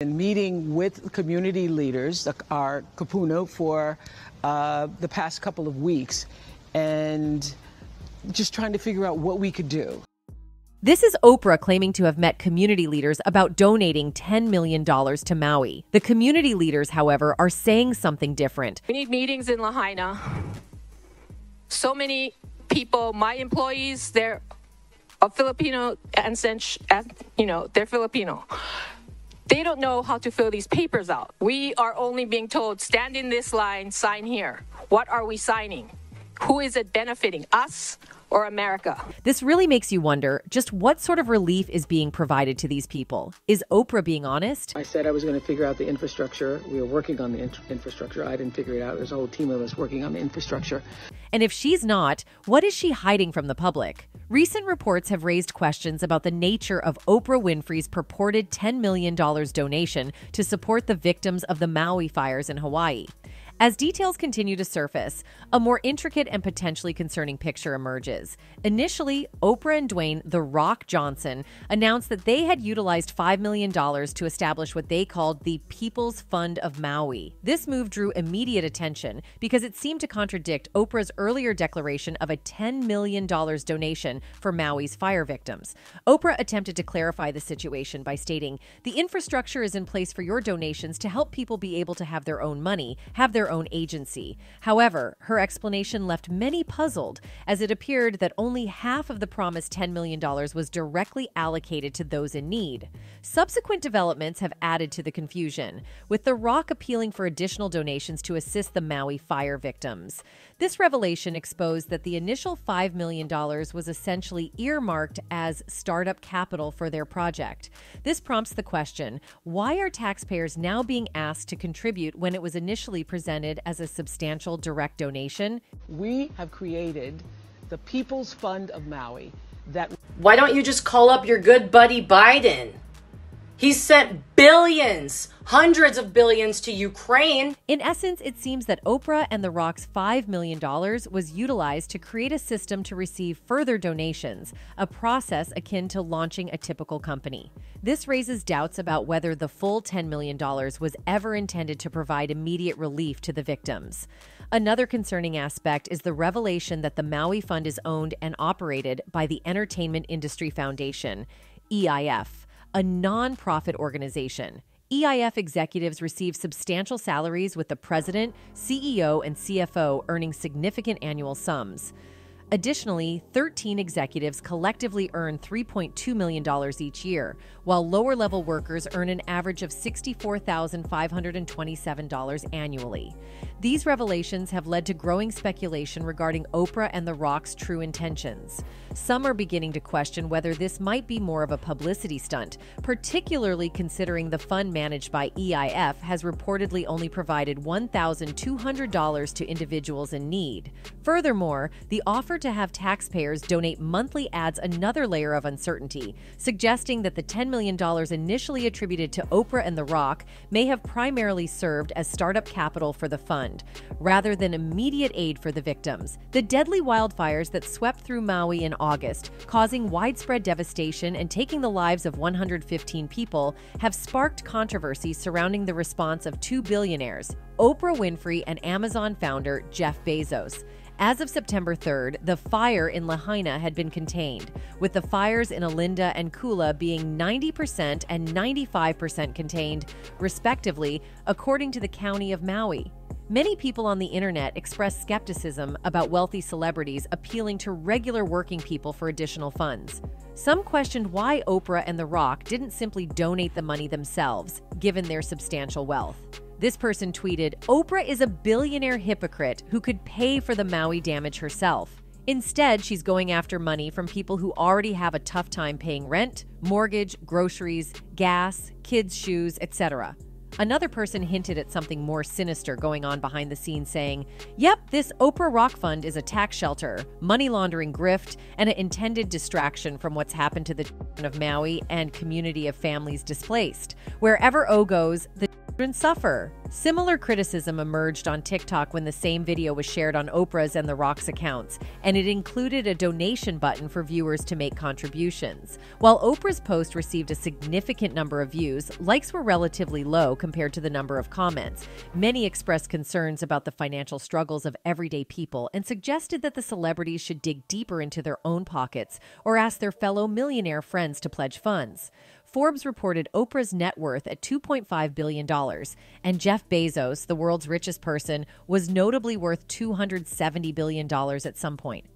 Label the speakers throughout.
Speaker 1: And meeting with community leaders, our Kupuna, for uh, the past couple of weeks, and just trying to figure out what we could do.
Speaker 2: This is Oprah claiming to have met community leaders about donating $10 million to Maui. The community leaders, however, are saying something different.
Speaker 3: We need meetings in Lahaina. So many people, my employees, they're a Filipino and you know, they're Filipino. They don't know how to fill these papers out. We are only being told, stand in this line, sign here. What are we signing? Who is it benefiting? Us or America.
Speaker 2: This really makes you wonder just what sort of relief is being provided to these people. Is Oprah being honest?
Speaker 1: I said I was going to figure out the infrastructure. We were working on the in- infrastructure. I didn't figure it out. There's a whole team of us working on the infrastructure.
Speaker 2: And if she's not, what is she hiding from the public? Recent reports have raised questions about the nature of Oprah Winfrey's purported $10 million donation to support the victims of the Maui fires in Hawaii. As details continue to surface, a more intricate and potentially concerning picture emerges. Initially, Oprah and Dwayne The Rock Johnson announced that they had utilized $5 million to establish what they called the People's Fund of Maui. This move drew immediate attention because it seemed to contradict Oprah's earlier declaration of a $10 million donation for Maui's fire victims. Oprah attempted to clarify the situation by stating, The infrastructure is in place for your donations to help people be able to have their own money, have their their own agency. However, her explanation left many puzzled, as it appeared that only half of the promised $10 million was directly allocated to those in need. Subsequent developments have added to the confusion, with The Rock appealing for additional donations to assist the Maui fire victims. This revelation exposed that the initial $5 million was essentially earmarked as startup capital for their project. This prompts the question why are taxpayers now being asked to contribute when it was initially presented? presented as a substantial direct donation.
Speaker 1: We have created the People's Fund of Maui that.
Speaker 4: Why don't you just call up your good buddy Biden? He sent billions, hundreds of billions to Ukraine.
Speaker 2: In essence, it seems that Oprah and The Rock's $5 million was utilized to create a system to receive further donations, a process akin to launching a typical company. This raises doubts about whether the full $10 million was ever intended to provide immediate relief to the victims. Another concerning aspect is the revelation that the Maui Fund is owned and operated by the Entertainment Industry Foundation, EIF a nonprofit organization. EIF executives receive substantial salaries, with the president, CEO, and CFO earning significant annual sums. Additionally, 13 executives collectively earn $3.2 million each year, while lower level workers earn an average of $64,527 annually. These revelations have led to growing speculation regarding Oprah and The Rock's true intentions. Some are beginning to question whether this might be more of a publicity stunt, particularly considering the fund managed by EIF has reportedly only provided $1,200 to individuals in need. Furthermore, the offer to have taxpayers donate monthly adds another layer of uncertainty, suggesting that the $10 million initially attributed to Oprah and The Rock may have primarily served as startup capital for the fund, rather than immediate aid for the victims. The deadly wildfires that swept through Maui in August, causing widespread devastation and taking the lives of 115 people, have sparked controversy surrounding the response of two billionaires, Oprah Winfrey and Amazon founder Jeff Bezos. As of September 3rd, the fire in Lahaina had been contained, with the fires in Olinda and Kula being 90% and 95% contained, respectively, according to the County of Maui. Many people on the internet express skepticism about wealthy celebrities appealing to regular working people for additional funds. Some questioned why Oprah and The Rock didn't simply donate the money themselves, given their substantial wealth. This person tweeted Oprah is a billionaire hypocrite who could pay for the Maui damage herself. Instead, she's going after money from people who already have a tough time paying rent, mortgage, groceries, gas, kids' shoes, etc. Another person hinted at something more sinister going on behind the scenes, saying, Yep, this Oprah Rock Fund is a tax shelter, money laundering grift, and an intended distraction from what's happened to the town of Maui and community of families displaced. Wherever O goes, the children suffer. Similar criticism emerged on TikTok when the same video was shared on Oprah's and The Rock's accounts, and it included a donation button for viewers to make contributions. While Oprah's post received a significant number of views, likes were relatively low compared to the number of comments. Many expressed concerns about the financial struggles of everyday people and suggested that the celebrities should dig deeper into their own pockets or ask their fellow millionaire friends to pledge funds. Forbes reported Oprah's net worth at $2.5 billion, and Jeff Bezos, the world's richest person, was notably worth $270 billion at some point.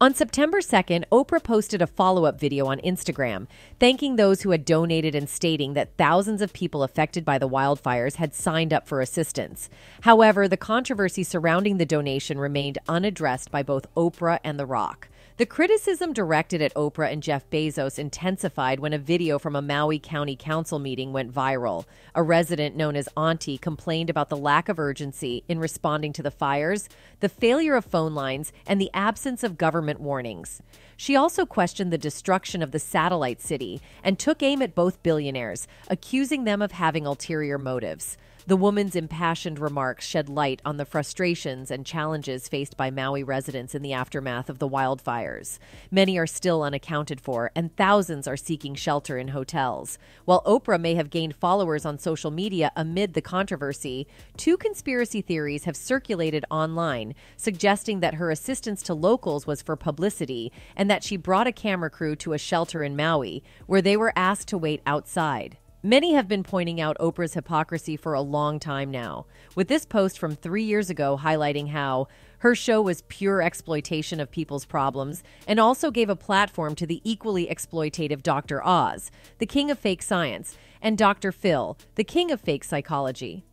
Speaker 2: On September 2nd, Oprah posted a follow up video on Instagram, thanking those who had donated and stating that thousands of people affected by the wildfires had signed up for assistance. However, the controversy surrounding the donation remained unaddressed by both Oprah and The Rock. The criticism directed at Oprah and Jeff Bezos intensified when a video from a Maui County Council meeting went viral. A resident known as Auntie complained about the lack of urgency in responding to the fires, the failure of phone lines, and the absence of government warnings. She also questioned the destruction of the satellite city and took aim at both billionaires, accusing them of having ulterior motives. The woman's impassioned remarks shed light on the frustrations and challenges faced by Maui residents in the aftermath of the wildfires. Many are still unaccounted for, and thousands are seeking shelter in hotels. While Oprah may have gained followers on social media amid the controversy, two conspiracy theories have circulated online suggesting that her assistance to locals was for publicity and that she brought a camera crew to a shelter in Maui, where they were asked to wait outside. Many have been pointing out Oprah's hypocrisy for a long time now, with this post from three years ago highlighting how her show was pure exploitation of people's problems and also gave a platform to the equally exploitative Dr. Oz, the king of fake science, and Dr. Phil, the king of fake psychology.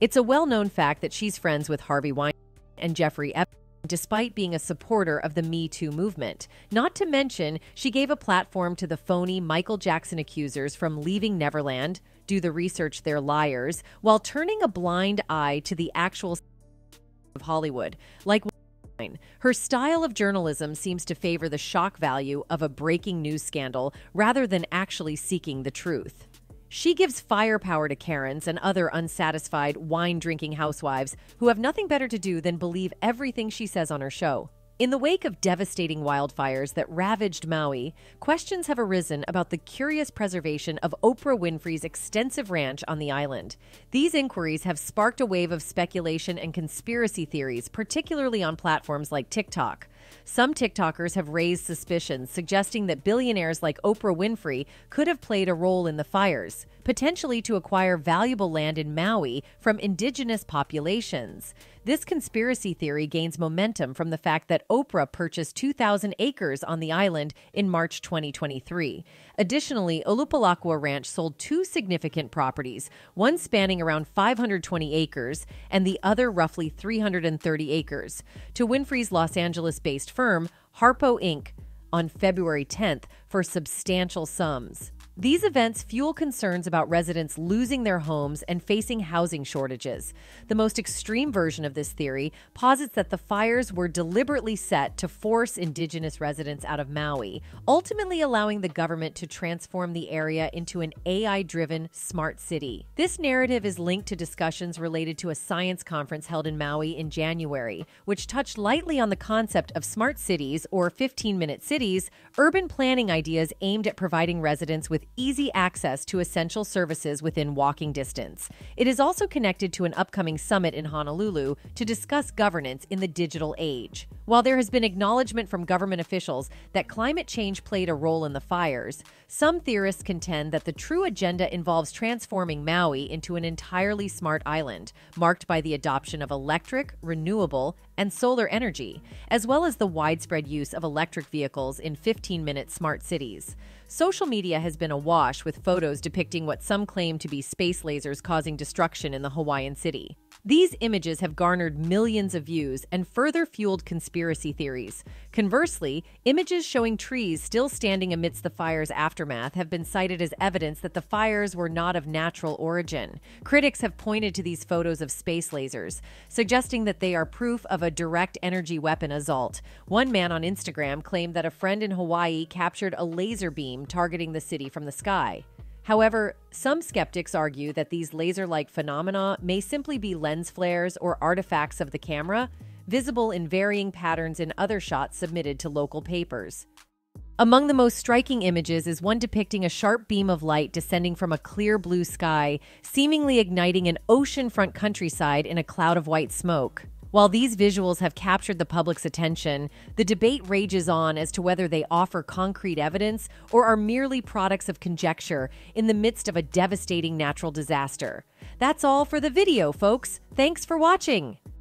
Speaker 2: It's a well known fact that she's friends with Harvey Weinstein and Jeffrey Epstein despite being a supporter of the Me Too movement. Not to mention, she gave a platform to the phony Michael Jackson accusers from leaving Neverland, do the research they're liars, while turning a blind eye to the actual of Hollywood. Like her style of journalism seems to favor the shock value of a breaking news scandal rather than actually seeking the truth. She gives firepower to Karens and other unsatisfied, wine drinking housewives who have nothing better to do than believe everything she says on her show. In the wake of devastating wildfires that ravaged Maui, questions have arisen about the curious preservation of Oprah Winfrey's extensive ranch on the island. These inquiries have sparked a wave of speculation and conspiracy theories, particularly on platforms like TikTok. Some TikTokers have raised suspicions, suggesting that billionaires like Oprah Winfrey could have played a role in the fires, potentially to acquire valuable land in Maui from indigenous populations. This conspiracy theory gains momentum from the fact that Oprah purchased 2,000 acres on the island in March 2023. Additionally, Ulupalakua Ranch sold two significant properties, one spanning around 520 acres and the other roughly 330 acres, to Winfrey's Los Angeles based firm, Harpo Inc., on February 10th for substantial sums. These events fuel concerns about residents losing their homes and facing housing shortages. The most extreme version of this theory posits that the fires were deliberately set to force indigenous residents out of Maui, ultimately allowing the government to transform the area into an AI driven smart city. This narrative is linked to discussions related to a science conference held in Maui in January, which touched lightly on the concept of smart cities or 15 minute cities, urban planning ideas aimed at providing residents with with easy access to essential services within walking distance. It is also connected to an upcoming summit in Honolulu to discuss governance in the digital age. While there has been acknowledgement from government officials that climate change played a role in the fires, some theorists contend that the true agenda involves transforming Maui into an entirely smart island, marked by the adoption of electric, renewable, and solar energy, as well as the widespread use of electric vehicles in 15 minute smart cities. Social media has been awash with photos depicting what some claim to be space lasers causing destruction in the Hawaiian city. These images have garnered millions of views and further fueled conspiracy theories. Conversely, images showing trees still standing amidst the fire's aftermath have been cited as evidence that the fires were not of natural origin. Critics have pointed to these photos of space lasers, suggesting that they are proof of a direct energy weapon assault. One man on Instagram claimed that a friend in Hawaii captured a laser beam targeting the city from the sky. However, some skeptics argue that these laser like phenomena may simply be lens flares or artifacts of the camera, visible in varying patterns in other shots submitted to local papers. Among the most striking images is one depicting a sharp beam of light descending from a clear blue sky, seemingly igniting an oceanfront countryside in a cloud of white smoke. While these visuals have captured the public's attention, the debate rages on as to whether they offer concrete evidence or are merely products of conjecture in the midst of a devastating natural disaster. That's all for the video, folks. Thanks for watching.